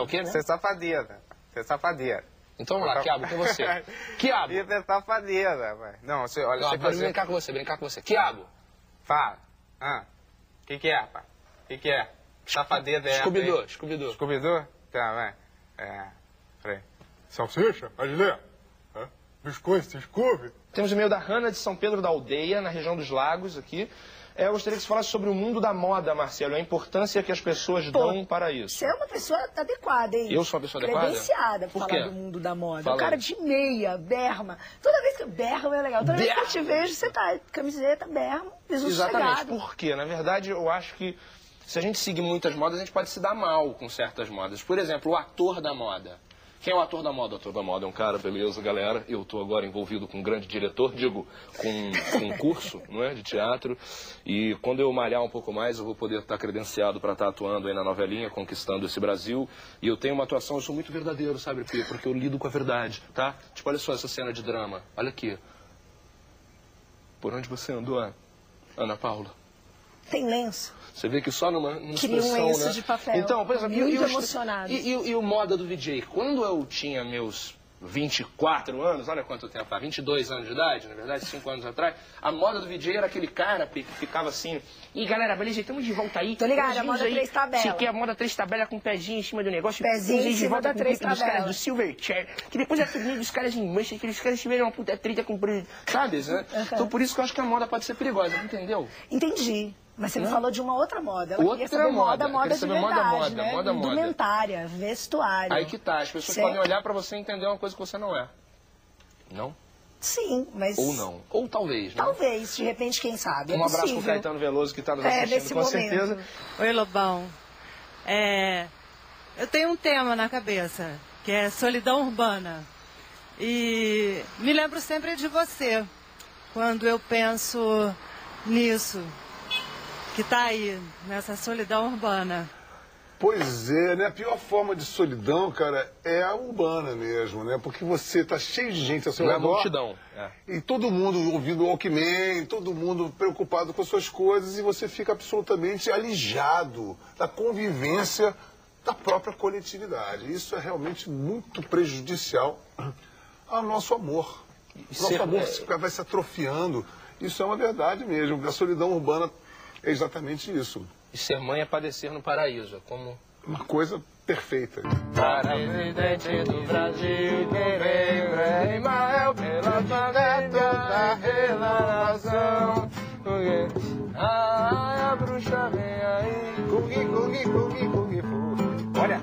é o quê, né? Ser safadeza. Ser safadeza. Então vamos lá, Quiabo, com você. Quiabo. Ia ser safadeza, velho. Não, você, olha, Não, você pode você- brincar com você, brincar com você. Quiabo. Fala. Ah. O que que é, rapaz? O que que é? Safadeza é essa, Scooby-Doo? Scooby-Doo. Scooby-Doo? Tá, vai. É. Peraí. Salsicha, Adilé. Hã? Biscoito, Scooby. Temos o e-mail da Hanna de São Pedro da Aldeia, na região dos Lagos, aqui. É, eu gostaria que você falasse sobre o mundo da moda, Marcelo, a importância que as pessoas dão para isso. Você é uma pessoa adequada, hein? Eu sou uma pessoa adequada? Credenciada pra Por falar quê? do mundo da moda. Fala o cara de meia, berma. Toda vez que... Berma é legal. Toda vez que eu te Berma. vejo, você tá camiseta, berma, piso Exatamente. sossegado. Por quê? Na verdade, eu acho que se a gente seguir muitas modas, a gente pode se dar mal com certas modas. Por exemplo, o ator da moda. Quem é o ator da moda? O ator da moda é um cara, beleza, galera. Eu estou agora envolvido com um grande diretor, digo, com, um curso não é, de teatro. E quando eu malhar um pouco mais, eu vou poder estar credenciado para estar atuando aí na novelinha, conquistando esse Brasil. E eu tenho uma atuação, eu sou muito verdadeiro, sabe, Pia? Porque eu lido com a verdade, tá? Tipo, olha só essa cena de drama. Olha aqui. Por onde você andou, Ana Paula? Tem lenço. Você vê que só numa, numa Queria um lenço né? de papel. Então, por exemplo, Muito e, emocionado. E, e, e o moda do VJ? Quando eu tinha meus 24 anos, olha quanto tempo faz, 22 anos de idade, na verdade, 5 anos atrás, a moda do VJ era aquele cara que ficava assim, e galera, beleza, estamos de volta aí. Tô ligada, Estamos a moda aí. três tabela. Você quer a moda três tabela com pezinho em cima do negócio? Pezinho em cima da com o três clipe dos caras tabela. do Silverchair, que depois é tudo dos caras em mancha, que os caras tiveram uma puta treta com... Sabe, né? Então por isso que eu acho que a moda pode ser perigosa, entendeu? Entendi. Mas você me falou de uma outra moda. Eu Outra queria saber moda, moda. moda de saber moda, verdade, moda, né? moda, moda. Indumentária, vestuário. Aí que tá, as pessoas Certo. podem olhar pra você e entender uma coisa que você não é. Não? Sim, mas... Ou não. Ou talvez, né? Talvez, de repente, quem sabe. É Um abraço pro. Caetano Veloso que tá nos É, assistindo, nesse com momento. certeza. Oi, Lobão. É, eu tenho um tema na cabeça, que é solidão urbana. E me lembro sempre de você, quando eu penso nisso, que está aí, nessa solidão urbana. Pois é, né? A pior forma de solidão, cara, é a urbana mesmo, né? Porque você tá cheio de gente ao seu é redor. multidão. É. E todo mundo ouvindo o Walkman, todo mundo preocupado com as suas coisas e você fica absolutamente alijado da convivência da própria coletividade. Isso é realmente muito prejudicial ao nosso amor. Nosso ser- amor vai se atrofiando. Isso é uma verdade mesmo. A solidão urbana é exatamente isso. E ser mãe é padecer no paraíso. É como... Uma coisa perfeita. Para presidente do Brasil, quem Emael pela planeta da relação. Ai, a bruxa vem aí. Cugi, cugi, cugi, cugi, fu. Olha,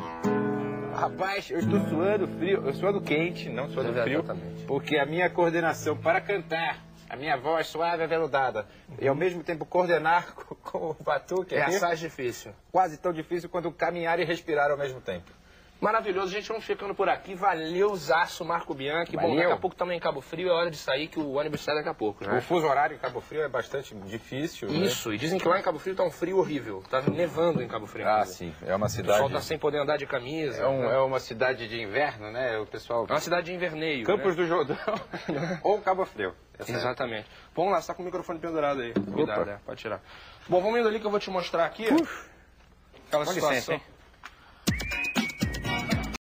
rapaz, eu estou suando frio, eu suando quente, não suando frio, Exatamente. porque a minha coordenação para cantar, a minha voz suave e aveludada, e ao mesmo tempo coordenar com, com o batuque, É aqui, assaz difícil. quase tão difícil quanto caminhar e respirar ao mesmo tempo. Maravilhoso, gente, vamos ficando por aqui. Valeu, Zaço, Marco Bianchi. Bom, Valeu. daqui a pouco também em Cabo Frio, é hora de sair, que o ônibus sai daqui a pouco, né? O fuso horário em Cabo Frio é bastante difícil, né? Isso, e dizem que lá em Cabo Frio tá um frio horrível. Tá nevando em Cabo Frio. Ah, sim, é uma O pessoal cidade... tá sem poder andar de camisa. É, um- né? é uma cidade de inverno, né? O pessoal... É uma cidade de inverneio. Campos né? do Jordão ou Cabo Frio. Essa é- Exatamente. Vamos lá, você tá com o microfone pendurado aí. Cuidado, Opa. é, pode tirar. Bom, vamos indo ali que eu vou te mostrar aqui. Aquela Com situação. licença?